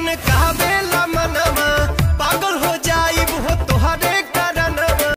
मन का बेला